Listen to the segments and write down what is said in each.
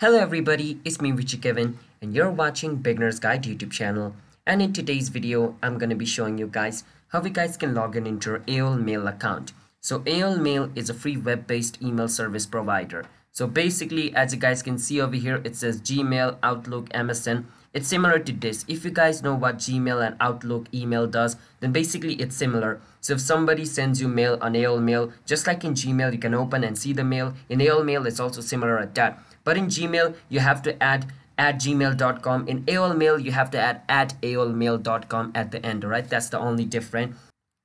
Hello everybody, it's me Richie Kevin and you're watching Beginner's Guide YouTube channel and in today's video I'm going to be showing you guys how you guys can log in into your AOL Mail account. So AOL Mail is a free web-based email service provider. So basically as you guys can see over here it says Gmail, Outlook, MSN. It's similar to this. If you guys know what Gmail and Outlook email does then basically it's similar. So if somebody sends you mail on AOL Mail just like in Gmail you can open and see the mail. In AOL Mail it's also similar at that. But in Gmail, you have to add at gmail.com. In AOL Mail, you have to add at aolmail.com at the end, all right? That's the only difference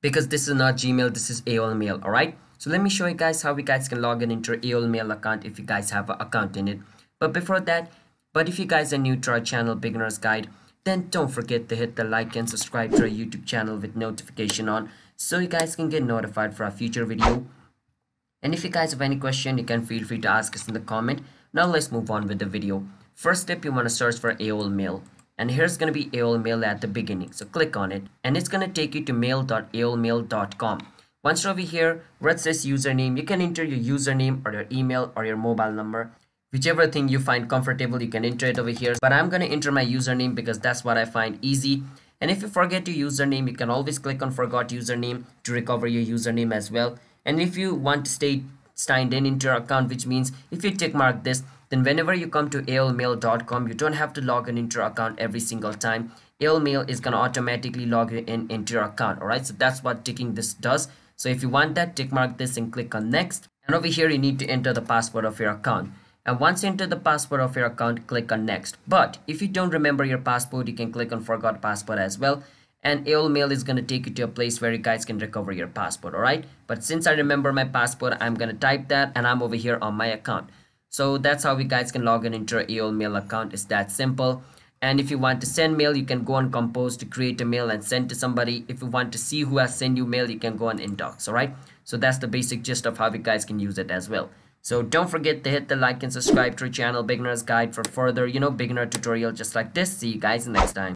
because this is not Gmail, this is AOL Mail, all right? So let me show you guys how you guys can log in into your AOL Mail account if you guys have an account in it. But before that, but if you guys are new to our channel, Beginner's Guide, then don't forget to hit the like and subscribe to our YouTube channel with notification on so you guys can get notified for our future video. And if you guys have any question, you can feel free to ask us in the comment. Now let's move on with the video. First step, you want to search for AOL Mail. And here's going to be AOL Mail at the beginning. So click on it. And it's going to take you to mail.aolmail.com. Once you're over here, where it says username, you can enter your username or your email or your mobile number. Whichever thing you find comfortable, you can enter it over here. But I'm going to enter my username because that's what I find easy. And if you forget your username, you can always click on forgot username to recover your username as well. And if you want to stay signed in into your account which means if you tick mark this then whenever you come to aolmail.com you don't have to log in into your account every single time. Aolmail is going to automatically log you in into your account all right so that's what ticking this does. So if you want that tick mark this and click on next. And over here you need to enter the password of your account. And once you enter the password of your account click on next. But if you don't remember your password you can click on forgot password as well and AOL Mail is going to take you to a place where you guys can recover your passport, alright? But since I remember my passport, I'm going to type that and I'm over here on my account. So that's how you guys can log in into your AOL Mail account. It's that simple. And if you want to send mail, you can go on Compose to create a mail and send to somebody. If you want to see who has sent you mail, you can go on Inbox, alright? So that's the basic gist of how you guys can use it as well. So don't forget to hit the like and subscribe to our channel Beginner's Guide for further, you know, beginner tutorial just like this. See you guys next time.